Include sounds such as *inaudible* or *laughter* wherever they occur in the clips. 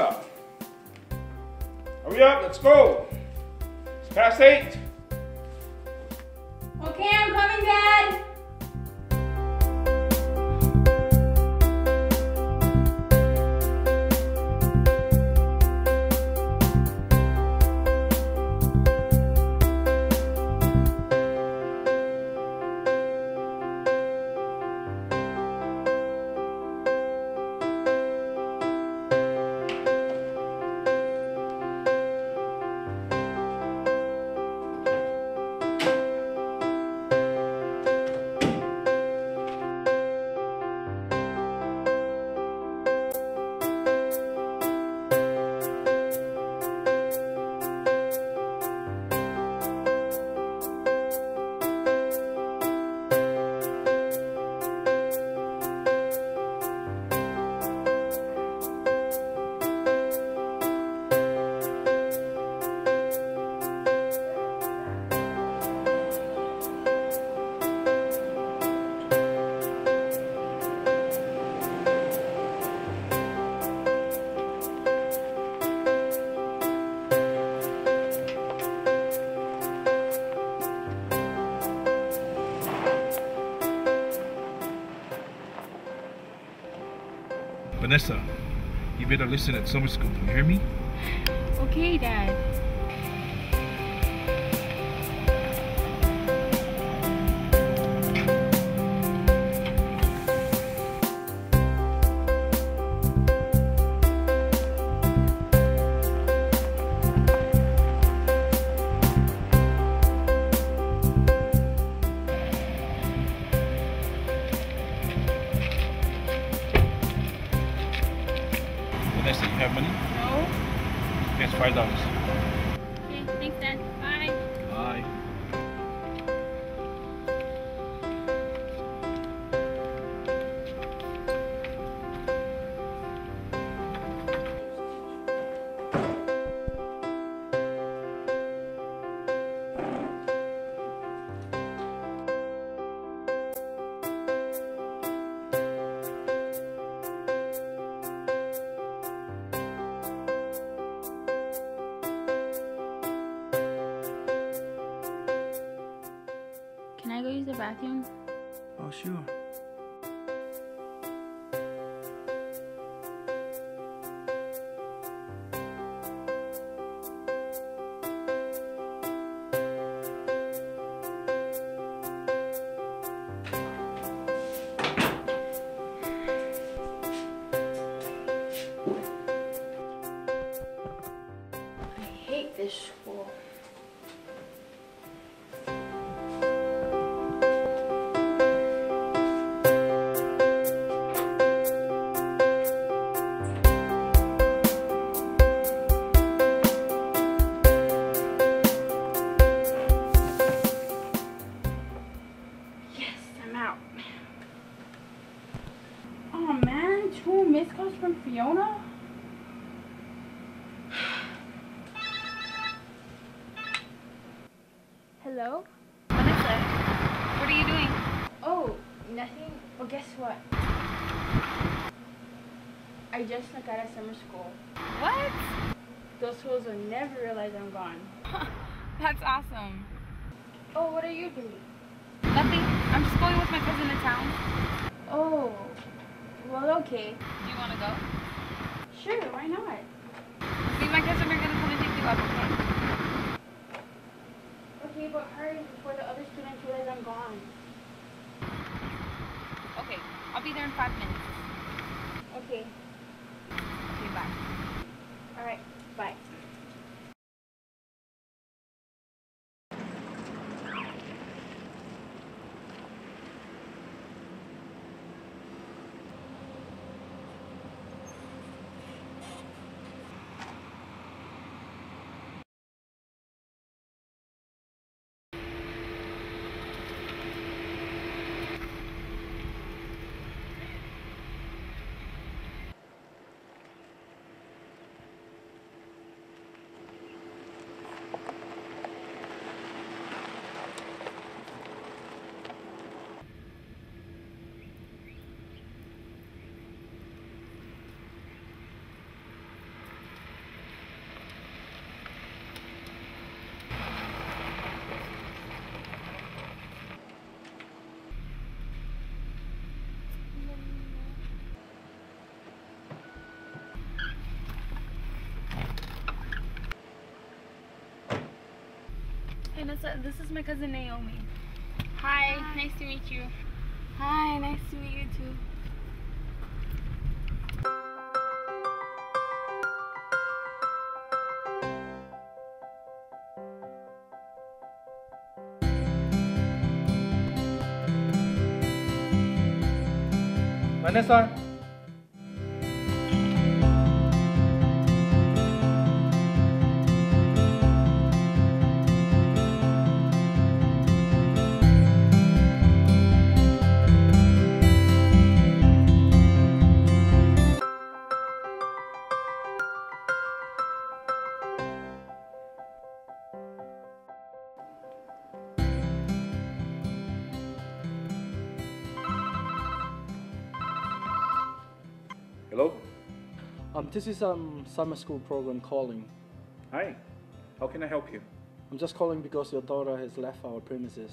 Vanessa. Hurry up, let's go. It's past eight. Vanessa, you better listen at summer school. You hear me? Okay, Dad. Here's five dollars. Okay, thanks, Dad. Bye. Bye. I hate this man, comes from Fiona? Hello? Vanessa, what are you doing? Oh, nothing. Well, guess what? I just snuck out of summer school. What? Those schools will never realize I'm gone. *laughs* That's awesome. Oh, what are you doing? Nothing. I'm just going with my cousin to town. Oh, well, okay. Do you want to go? Sure, why not? And my cousin are going to come and pick you up, okay? Okay, but hurry before the other students realize I'm gone. Okay, I'll be there in five minutes. Okay, Okay, bye. alright, bye. Vanessa, uh, this is my cousin Naomi. Hi, nice to meet you. Hi, nice to meet you too. Vanessa. Hello. Um, this is um summer school program calling. Hi. How can I help you? I'm just calling because your daughter has left our premises.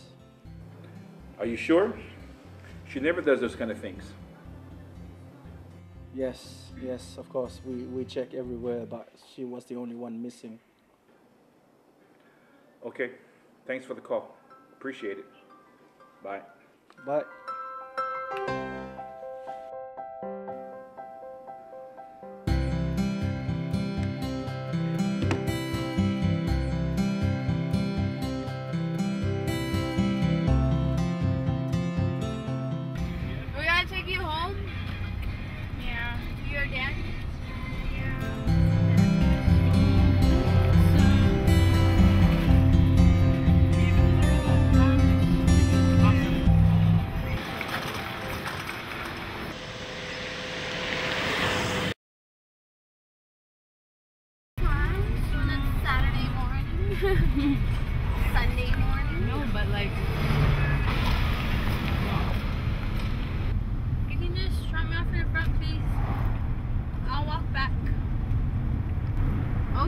Are you sure? She never does those kind of things. Yes, yes, of course. We we check everywhere, but she was the only one missing. Okay. Thanks for the call. Appreciate it. Bye. But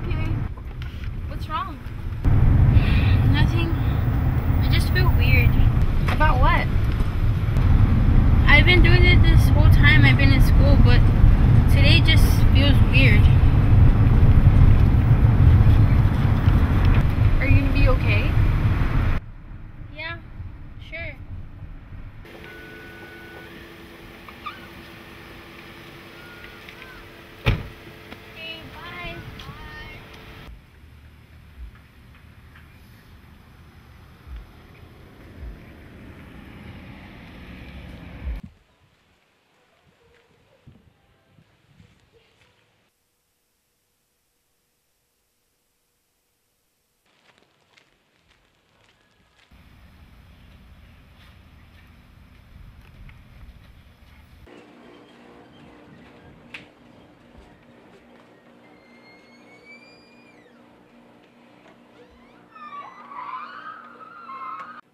okay. What's wrong? Nothing. I just feel weird. About what? I've been doing it this whole time I've been in school, but today just feels weird. Are you gonna be okay? Yeah, sure. Okay, bye. Bye.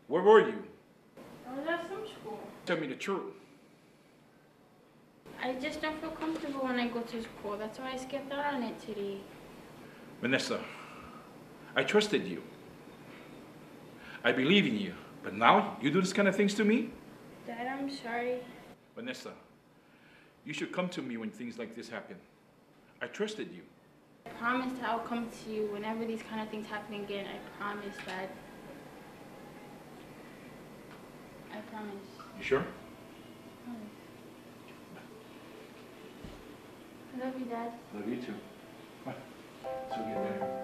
Where were you? I was at some school. Tell me the truth. I just don't feel comfortable when I go to school. That's why I skipped out on it today. Vanessa, I trusted you. I believe in you. But now you do this kind of things to me? Dad, I'm sorry. Vanessa, you should come to me when things like this happen. I trusted you. I promised I'll come to you whenever these kind of things happen again. I promise, Dad. I promise. You sure? I love you, Dad. Love you too. Bye. So get better.